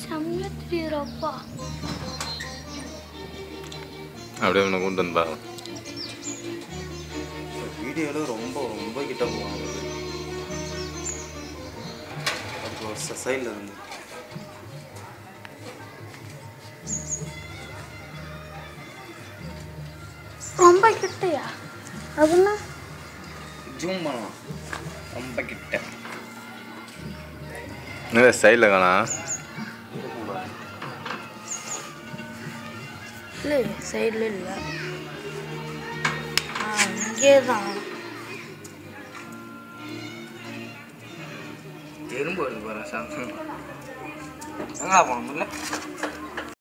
செம்மையா தெரியுறப்பா அப்படியே உன்னை கொண்டு வந்தா வீடியோல ரொம்ப ரொம்ப கிட்ட போவாங்க சைடில் இருந்து ரொம்ப கிட்டையா அதுன்னா ஜூம் பண்ணலாம் ரொம்ப கிட்ட இல்லை சைடில் காணா இல்லை சைடில் இல்லை ஆ இங்கே தான் எறும்பு வருது பாரு சாம்சங் எங்கே போகணும்ல